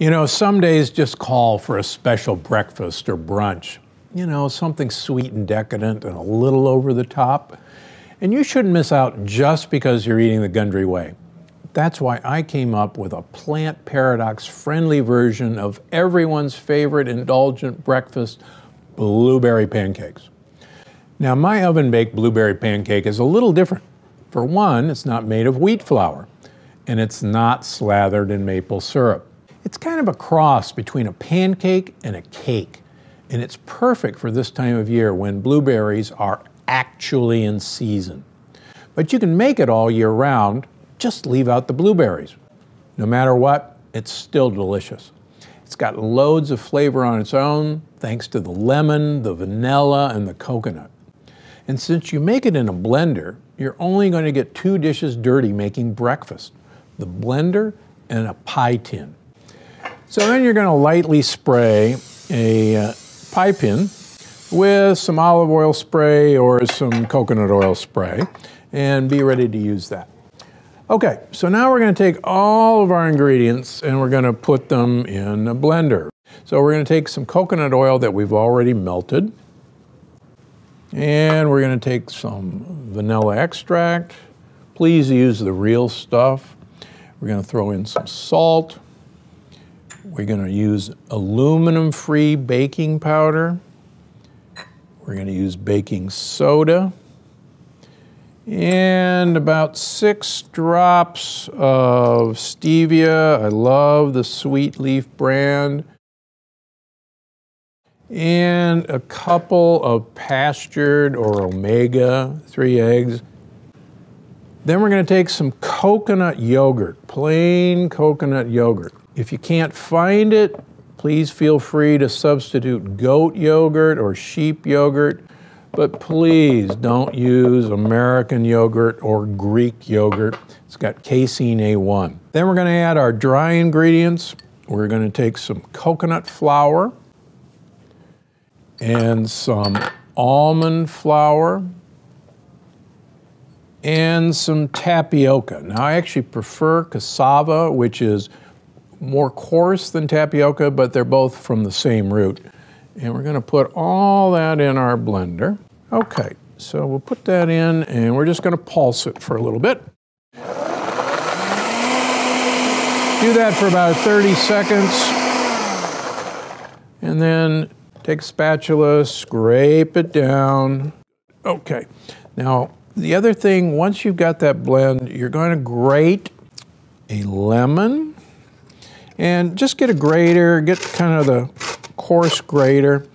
You know, some days just call for a special breakfast or brunch. You know, something sweet and decadent and a little over the top. And you shouldn't miss out just because you're eating the Gundry way. That's why I came up with a plant paradox friendly version of everyone's favorite indulgent breakfast, blueberry pancakes. Now, my oven baked blueberry pancake is a little different. For one, it's not made of wheat flour, and it's not slathered in maple syrup. It's kind of a cross between a pancake and a cake, and it's perfect for this time of year when blueberries are actually in season. But you can make it all year round, just leave out the blueberries. No matter what, it's still delicious. It's got loads of flavor on its own, thanks to the lemon, the vanilla, and the coconut. And since you make it in a blender, you're only going to get two dishes dirty making breakfast the blender and a pie tin. So then you're going to lightly spray a uh, pie tin with some olive oil spray or some coconut oil spray and be ready to use that. Okay, so now we're going to take all of our ingredients and we're going to put them in a blender. So we're going to take some coconut oil that we've already melted and we're going to take some vanilla extract. Please use the real stuff. We're going to throw in some salt. We're going to use aluminum-free baking powder. We're going to use baking soda and about six drops of stevia. I love the Sweet Leaf brand. And a couple of pastured or omega, three eggs. Then we're going to take some coconut yogurt, plain coconut yogurt. If you can't find it, Please feel free to substitute goat yogurt or sheep yogurt, but please don't use American yogurt or Greek yogurt. It's got casein A1. Then we're going to add our dry ingredients. We're going to take some coconut flour and some almond flour and some tapioca. Now, I actually prefer cassava, which is more coarse than tapioca, but they're both from the same root. And we're going to put all that in our blender. Okay, so we'll put that in and we're just going to pulse it for a little bit. Do that for about 30 seconds. And then take a spatula, scrape it down. Okay, now the other thing, once you've got that blend, you're going to grate a lemon and just get a grater, get kind of the coarse grater.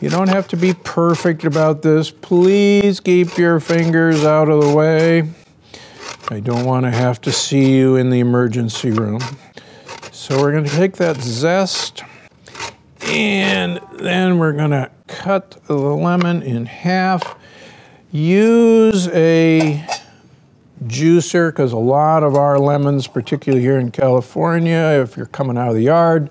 You don't have to be perfect about this. Please keep your fingers out of the way. I don't want to have to see you in the emergency room. So we're going to take that zest and then we're going to cut the lemon in half. Use a juicer because a lot of our lemons, particularly here in California, if you're coming out of the yard,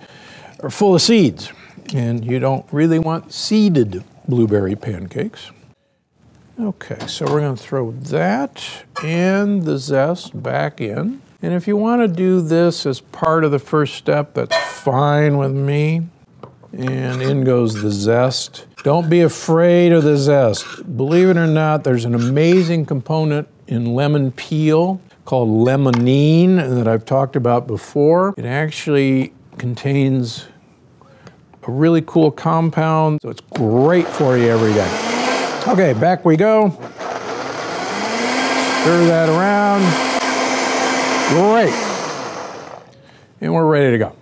are full of seeds. And you don't really want seeded blueberry pancakes. Okay, so we're going to throw that and the zest back in. And if you want to do this as part of the first step, that's fine with me. And in goes the zest. Don't be afraid of the zest. Believe it or not, there's an amazing component in lemon peel called limonene that I've talked about before. It actually contains a really cool compound, so it's great for you every day. Okay, back we go. Stir that around. Great. And we're ready to go.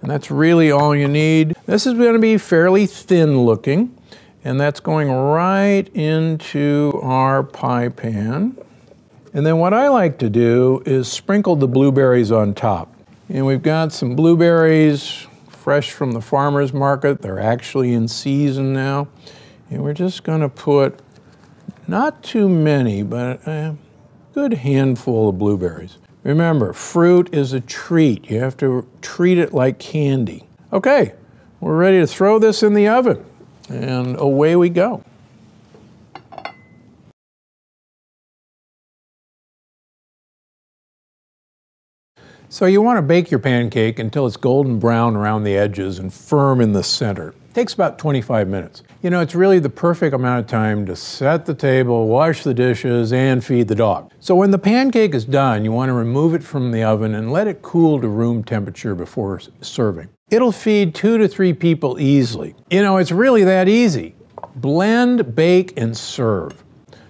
And that's really all you need. This is going to be fairly thin looking, and that's going right into our pie pan. And then what I like to do is sprinkle the blueberries on top. And we've got some blueberries fresh from the farmer's market. They're actually in season now. And we're just going to put not too many, but a good handful of blueberries. Remember, fruit is a treat. You have to treat it like candy. Okay, we're ready to throw this in the oven. And away we go. So you want to bake your pancake until it's golden brown around the edges and firm in the center. It takes about 25 minutes. You know, it's really the perfect amount of time to set the table, wash the dishes, and feed the dog. So when the pancake is done, you want to remove it from the oven and let it cool to room temperature before serving. It'll feed two to three people easily. You know, it's really that easy. Blend, bake, and serve.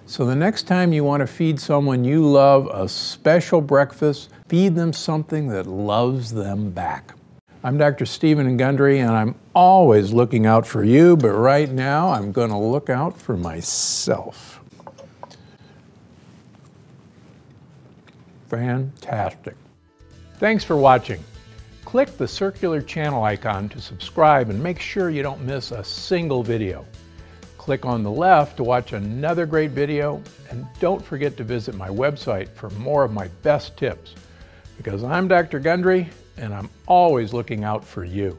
So the next time you want to feed someone you love a special breakfast, feed them something that loves them back. I'm Dr. Steven Gundry, and I'm always looking out for you, but right now I'm going to look out for myself. Fantastic. Thanks for watching. Click the circular channel icon to subscribe and make sure you don't miss a single video. Click on the left to watch another great video, and don't forget to visit my website for more of my best tips. Because I'm Dr. Gundry, and I'm always looking out for you.